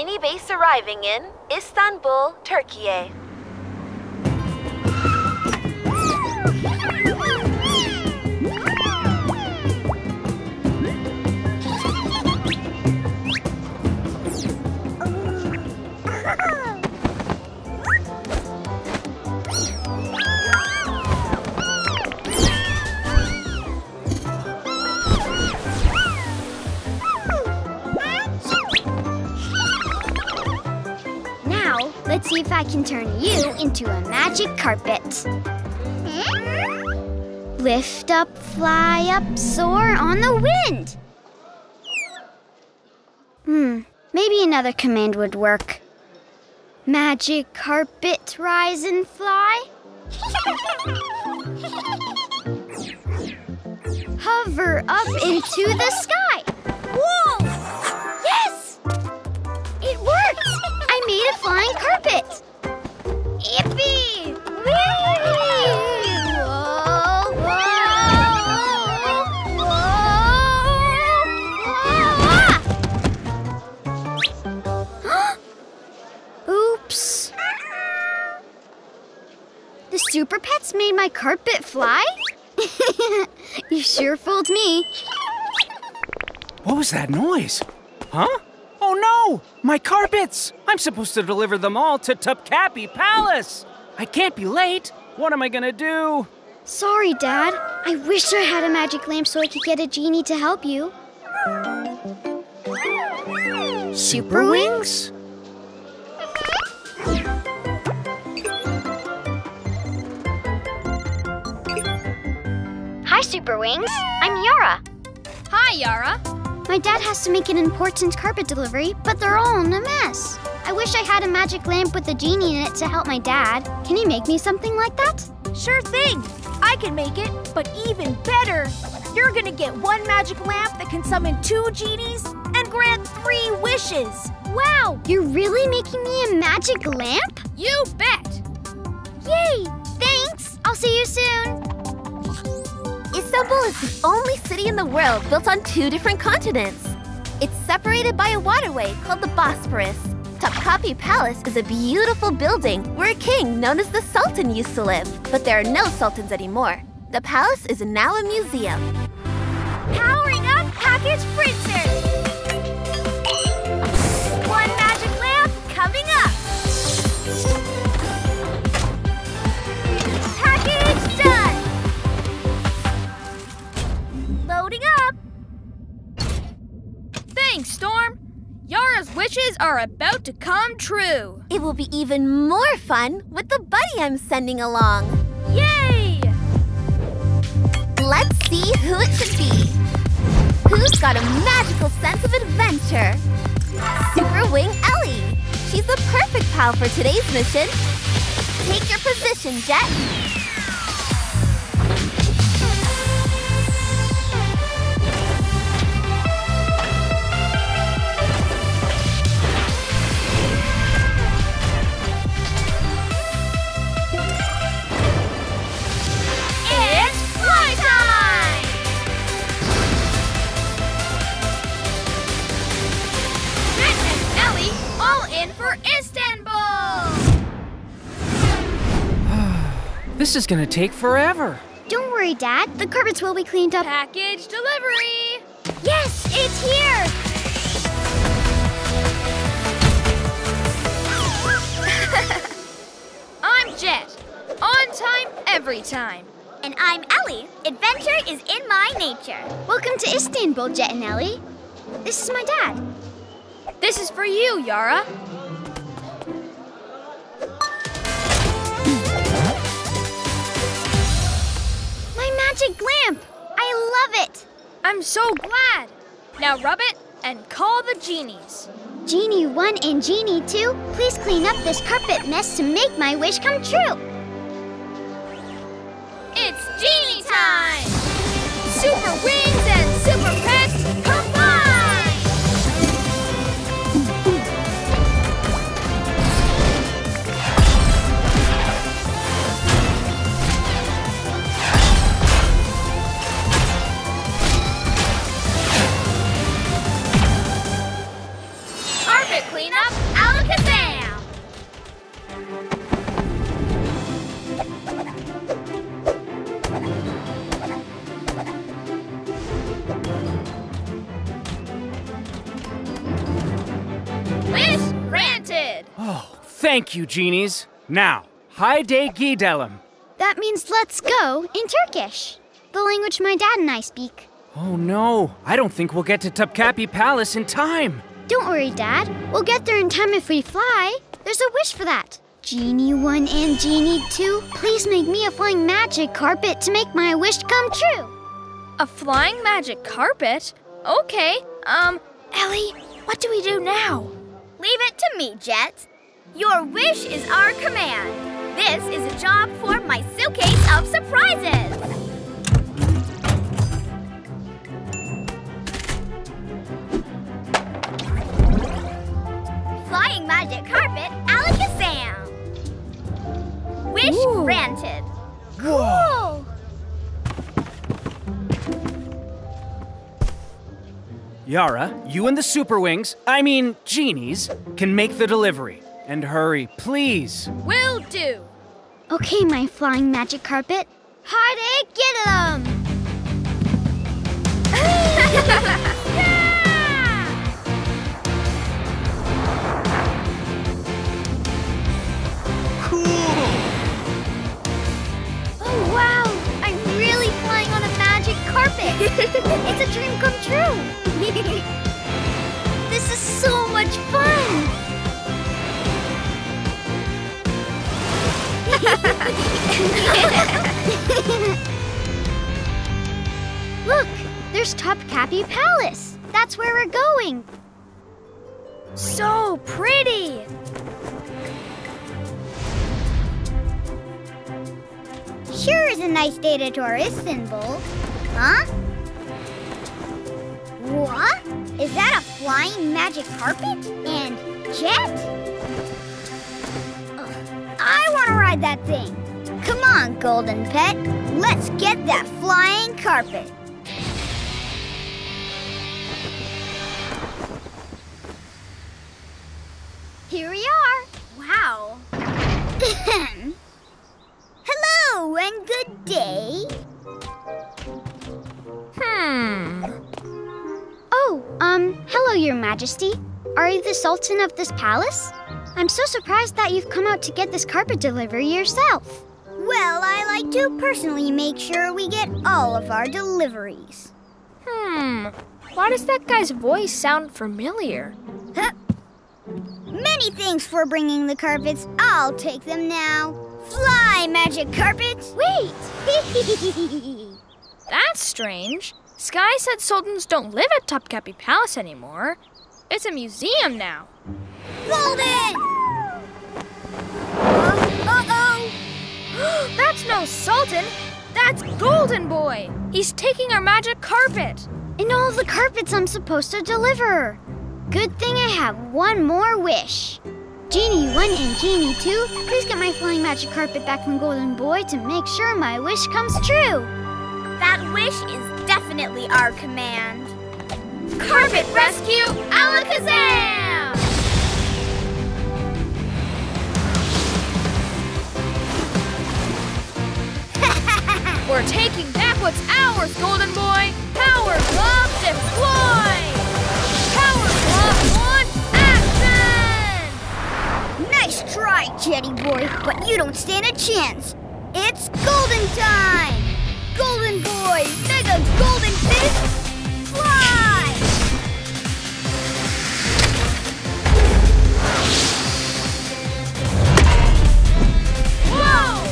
mini base arriving in Istanbul, Turkey. I can turn you into a magic carpet. Lift up, fly up, soar on the wind. Hmm, maybe another command would work. Magic carpet, rise and fly. Hover up into the sky. Whoa! Made my carpet fly? you sure fooled me. What was that noise? Huh? Oh no! My carpets! I'm supposed to deliver them all to Topkapi Palace! I can't be late! What am I gonna do? Sorry, Dad. I wish I had a magic lamp so I could get a genie to help you. Super Wings? Super Wings. I'm Yara. Hi, Yara. My dad has to make an important carpet delivery, but they're all in a mess. I wish I had a magic lamp with a genie in it to help my dad. Can you make me something like that? Sure thing. I can make it, but even better. You're gonna get one magic lamp that can summon two genies and grant three wishes. Wow, you're really making me a magic lamp? You bet. Yay! Thanks! I'll see you soon. Istanbul is the only city in the world built on two different continents. It's separated by a waterway called the Bosporus. Topkapi Palace is a beautiful building where a king known as the Sultan used to live. But there are no sultans anymore. The palace is now a museum. Powering up package printer. About to come true. It will be even more fun with the buddy I'm sending along. Yay! Let's see who it should be. Who's got a magical sense of adventure? Super Wing Ellie. She's the perfect pal for today's mission. Take your position, Jett. This is gonna take forever. Don't worry, Dad. The carpets will be cleaned up. Package delivery. Yes, it's here! I'm Jett. On time, every time. And I'm Ellie. Adventure is in my nature. Welcome to Istanbul, Jett and Ellie. This is my dad. This is for you, Yara. Magic lamp! I love it! I'm so glad. Now rub it and call the genies. Genie 1 and Genie 2, please clean up this carpet mess to make my wish come true. It's genie time! Super wings thank you, genies. Now, Hayde Gidelim. That means let's go in Turkish, the language my dad and I speak. Oh no, I don't think we'll get to Topkapi Palace in time. Don't worry, Dad. We'll get there in time if we fly. There's a wish for that. Genie 1 and Genie 2, please make me a flying magic carpet to make my wish come true. A flying magic carpet? Okay, um, Ellie, what do we do now? Leave it to me, Jett. Your wish is our command. This is a job for my suitcase of surprises. Flying magic carpet, Alakazam. Wish Ooh. granted. Cool! Yara, you and the Super Wings, I mean, genies, can make the delivery. And hurry, please. Will do. Okay, my flying magic carpet. Hard get 'em! Oh wow! I'm really flying on a magic carpet! it's a dream come true! this is so much fun! Look! There's Topkapi Palace! That's where we're going! So pretty. Sure is a nice day to tour Istanbul. Huh? What? Is that a flying magic carpet? And Jett? Ride that thing. Come on, Golden Pet. Let's get that flying carpet. Here we are. Wow. Hello and good day. Hmm. Oh, um, hello, Your Majesty. Are you the Sultan of this palace? I'm so surprised that you've come out to get this carpet delivery yourself. Well, I like to personally make sure we get all of our deliveries. Hmm. Why does that guy's voice sound familiar? Huh. Many thanks for bringing the carpets. I'll take them now. Fly, magic carpet! Wait! That's strange. Sky said sultans don't live at Topkapi Palace anymore. It's a museum now. Golden! Uh, uh-oh! That's no sultan. That's Golden Boy. He's taking our magic carpet. And all the carpets I'm supposed to deliver. Good thing I have one more wish. Genie 1 and Genie 2, please get my flying magic carpet back from Golden Boy to make sure my wish comes true. That wish is definitely our command. Jetty Boy, but you don't stand a chance. It's Golden time! Golden Boy, Mega Golden Fist, fly! Whoa!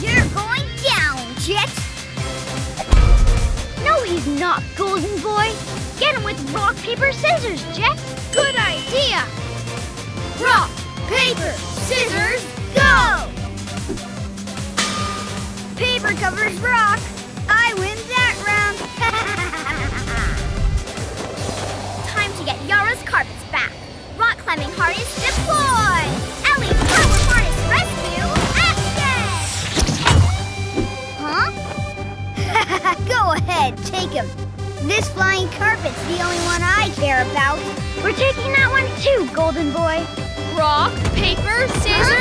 You're going down, Jett! No, he's not, Golden Boy. Get him with rock, paper, scissors, Jett. Good idea. Rock, paper, scissors, go! Paper covers rock. I win that round. We're taking that one too, Golden Boy. Rock, paper, scissors,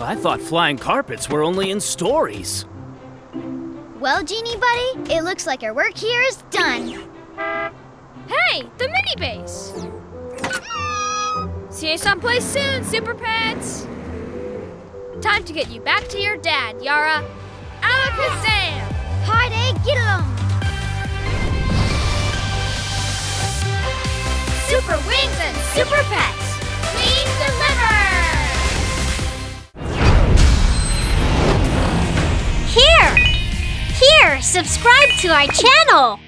I thought flying carpets were only in stories. Well, Genie Buddy, it looks like our work here is done. Hey, the mini base! See you someplace soon, Super Pets! Time to get you back to your dad, Yara. Alakazam! Heartache, get 'em! Super wings and super pets. We deliver! Here! Here, subscribe to our channel!